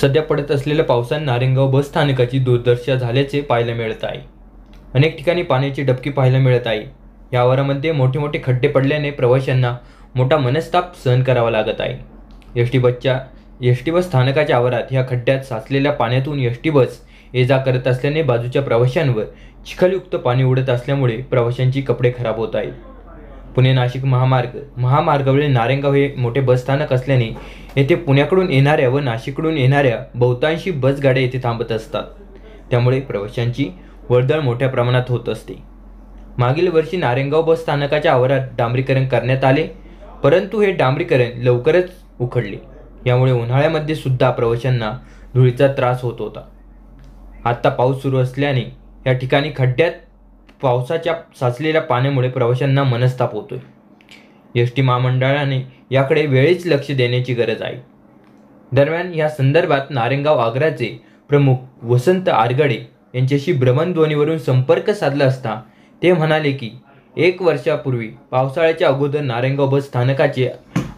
सध्या पडत असलेल्या पावसाने नारेंगाव बस स्थानकाची दुर्दशा झाल्याचे पाहायला मिळत आहे. अनेक ठिकाणी पाण्याची डबकी पाहायला मिळत आहे. या आवारामध्ये मोठे मोठे खड्डे पडल्याने प्रवाशांना मोठा मनस्ताप सहन करावा लागत आहे. एस टी बसच्या एस टी बस स्थानकाच्या आवारात ह्या खड्ड्यात साचलेल्या पाण्यातून एस टी बस ये जा करत असल्याने बाजूच्या प्रवाशांवर चिखलयुक्त पाणी उडत असल्यामुळे प्रवाशांची कपडे खराब होत आहेत. पुणे नाशिक महामार्ग महामार्गावरील नारेंगाव हे मोठे बसस्थानक असल्याने येथे पुण्याकडून येणाऱ्या व नाशिककडून येणाऱ्या बहुतांशी बसगाड्या येथे थांबत असतात. त्यामुळे प्रवाशांची वर्दळ मोठ्या प्रमाणात होत असते. मागील वर्षी नारेंगाव बस स्थानकाच्या आवारात डांबरीकरण करण्यात आले परंतु हे डांबरीकरण लवकरच उखडले यामुळे उन्हाळ्यामध्ये सुद्धा प्रवाशांना धुळीचा त्रास होत होता. आत्ता पाऊस सुरू असल्याने या ठिकाणी खड्ड्यात पावसाच्या साचलेल्या पाण्यामुळे प्रवाशांना मनस्ताप होतोय. एस टी महामंडळाने याकडे वेळीच लक्ष देण्याची गरज आहे. दरम्यान या संदर्भात नारेंगाव आग्राचे प्रमुख वसंत आरगडे यांच्याशी भ्रमणध्वनीवरून संपर्क साधला असता ते म्हणाले की एक वर्षापूर्वी पावसाळ्याच्या अगोदर नारेंगाव बस स्थानकाचे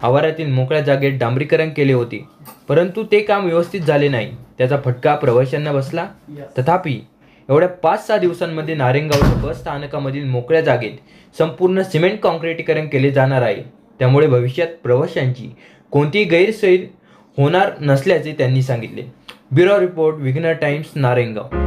आवारातील मोकळ्या जागेत डांबरीकरण केले होते. परंतु ते काम व्यवस्थित झाले नाही. त्याचा फटका प्रवाशांना बसला. तथापि एवढ्या पाच सहा दिवसांमध्ये नारेंगावच्या बस स्थानकामधील मोकळ्या जागेत संपूर्ण सिमेंट कॉन्क्रिटीकरण केले जाणार आहे. त्यामुळे भविष्यात प्रवाशांची कोणतीही गैरसोय होणार नसल्याचे त्यांनी सांगितले. Bureau report Vighna Times Narengaon.